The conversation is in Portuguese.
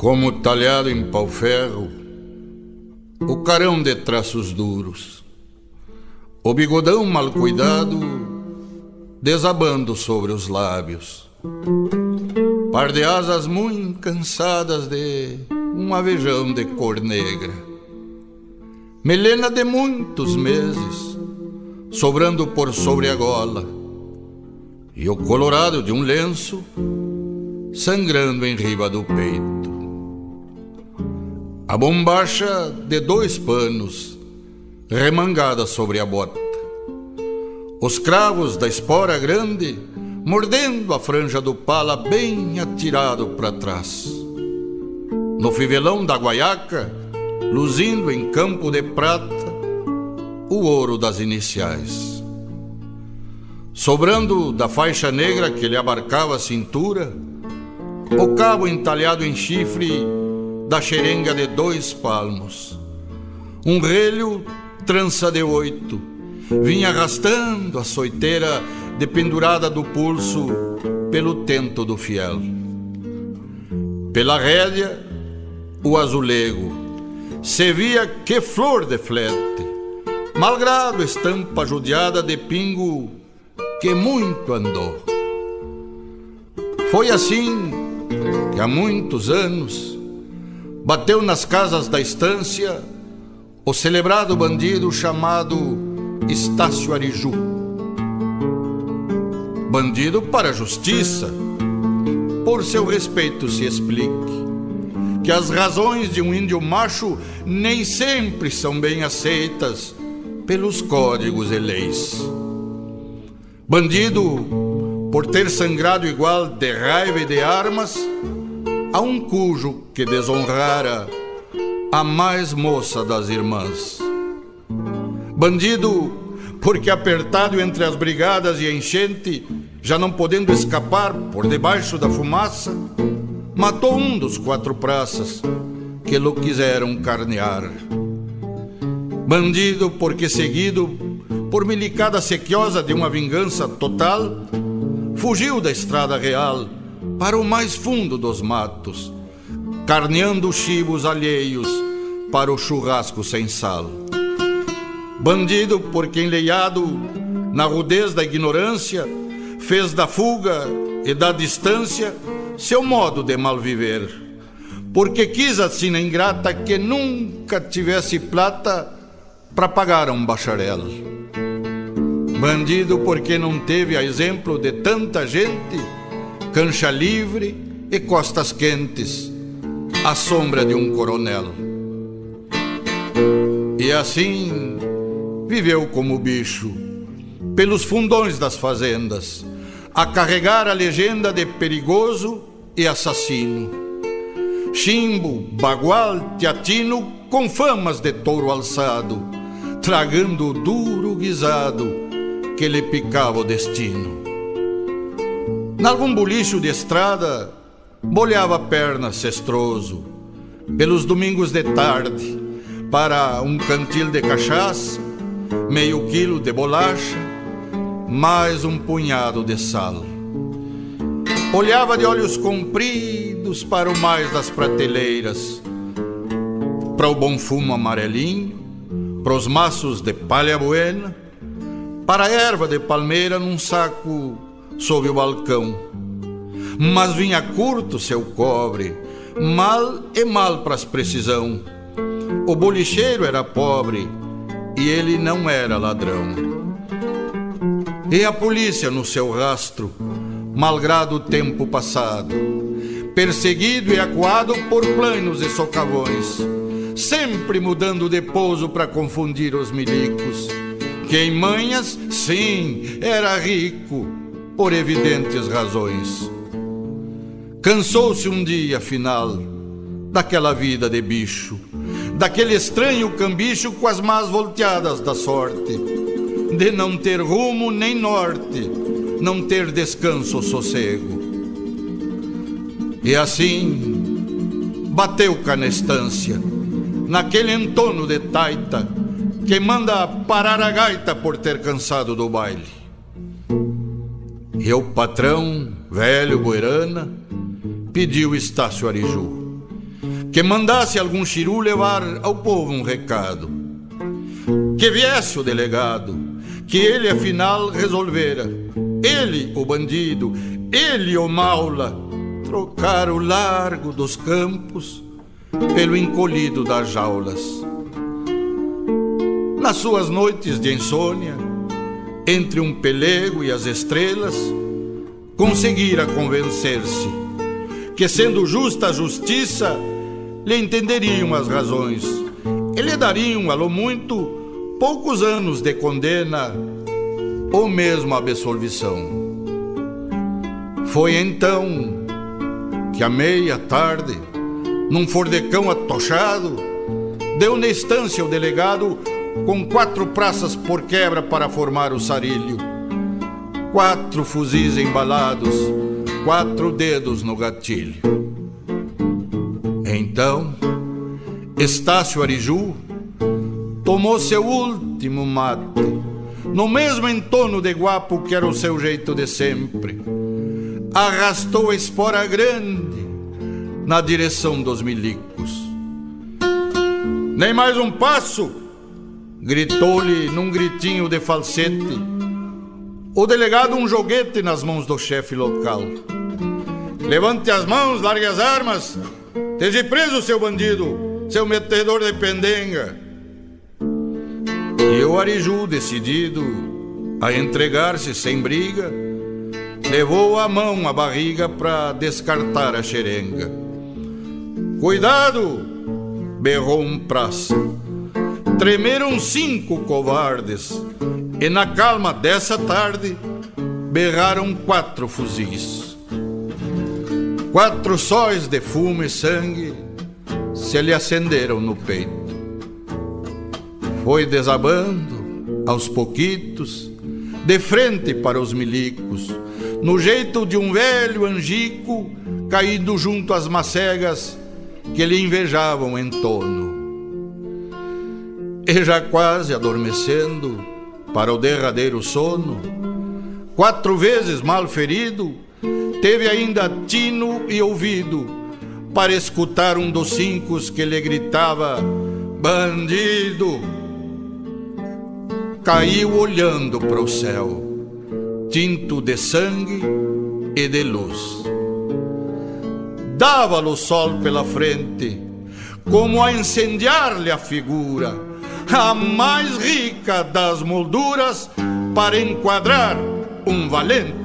Como talhado em pau-ferro, o carão de traços duros, o bigodão mal cuidado, desabando sobre os lábios, par de asas muito cansadas de um avejão de cor negra, melena de muitos meses, sobrando por sobre a gola, e o colorado de um lenço sangrando em riba do peito. A bombacha de dois panos remangada sobre a bota. Os cravos da espora grande mordendo a franja do pala bem atirado para trás. No fivelão da guaiaca, luzindo em campo de prata o ouro das iniciais. Sobrando da faixa negra que lhe abarcava a cintura, o cabo entalhado em chifre da xerenga de dois palmos. Um relho, trança de oito, vinha arrastando a soiteira dependurada do pulso pelo tento do fiel. Pela rédea, o azulego, se via que flor de flete, malgrado estampa judiada de pingo que muito andou. Foi assim que há muitos anos bateu nas casas da estância o celebrado bandido chamado Estácio Ariju. Bandido para a justiça, por seu respeito se explique que as razões de um índio macho nem sempre são bem aceitas pelos códigos e leis. Bandido por ter sangrado igual de raiva e de armas a um cujo que desonrara a mais moça das irmãs. Bandido, porque apertado entre as brigadas e a enchente, já não podendo escapar por debaixo da fumaça, matou um dos quatro praças que lo quiseram carnear. Bandido, porque seguido por milicada sequiosa de uma vingança total, fugiu da estrada real para o mais fundo dos matos, carneando chibos alheios para o churrasco sem sal. Bandido porque enleiado na rudez da ignorância, fez da fuga e da distância seu modo de malviver. Porque quis a sina ingrata que nunca tivesse plata para pagar a um bacharel. Bandido porque não teve a exemplo de tanta gente cancha livre e costas quentes, à sombra de um coronel. E assim viveu como bicho, pelos fundões das fazendas, a carregar a legenda de perigoso e assassino. Chimbo, bagual, teatino, com famas de touro alçado, tragando o duro guisado que lhe picava o destino. Nalgum bulicho de estrada, bolhava a perna cestroso, pelos domingos de tarde, para um cantil de cachaça, meio quilo de bolacha, mais um punhado de sal. Olhava de olhos compridos para o mais das prateleiras, para o bom fumo amarelinho, para os maços de palha buena, para a erva de palmeira num saco sob o balcão. Mas vinha curto seu cobre, mal e mal pras precisão. O bolicheiro era pobre e ele não era ladrão. E a polícia no seu rastro, malgrado o tempo passado, perseguido e acuado por planos e socavões, sempre mudando de pouso para confundir os milicos. Que em manhas, sim, era rico, por evidentes razões. Cansou-se um dia, afinal, daquela vida de bicho, daquele estranho cambicho com as más volteadas da sorte, de não ter rumo nem norte, não ter descanso ou sossego. E assim bateu cá na estância, naquele entono de taita que manda parar a gaita por ter cansado do baile. E o patrão, velho Boirana, pediu Estácio Ariju que mandasse algum chiru levar ao povo um recado. Que viesse o delegado, que ele afinal resolvera. Ele, o bandido, ele, o maula, trocar o largo dos campos pelo encolhido das jaulas. Nas suas noites de insônia, entre um pelego e as estrelas, conseguira convencer-se que, sendo justa a justiça, lhe entenderiam as razões e lhe dariam, alô muito, poucos anos de condena ou mesmo absolvição. Foi então que, à meia tarde, num fordecão atochado, deu na estância o delegado com quatro praças por quebra para formar o sarilho. Quatro fuzis embalados, quatro dedos no gatilho. Então, Estácio Ariju tomou seu último mate, no mesmo entono de guapo que era o seu jeito de sempre. Arrastou a espora grande na direção dos milicos. Nem mais um passo! Gritou-lhe num gritinho de falsete o delegado um joguete nas mãos do chefe local. Levante as mãos, largue as armas, esteja preso, seu bandido, seu metedor de pendenga. E o Ariju, decidido a entregar-se sem briga, levou a mão à barriga para descartar a xerenga. Cuidado! berrou um praça. Tremeram cinco covardes, e na calma dessa tarde berraram quatro fuzis. Quatro sóis de fumo e sangue se lhe acenderam no peito. Foi desabando aos pouquitos, de frente para os milicos, no jeito de um velho angico caído junto às macegas que lhe invejavam em torno. E já quase adormecendo para o derradeiro sono, quatro vezes mal ferido, teve ainda tino e ouvido para escutar um dos cinco que lhe gritava: Bandido! Caiu olhando para o céu, tinto de sangue e de luz dava-lhe o sol pela frente, como a incendiar-lhe a figura, a mais rica das molduras para enquadrar um valente.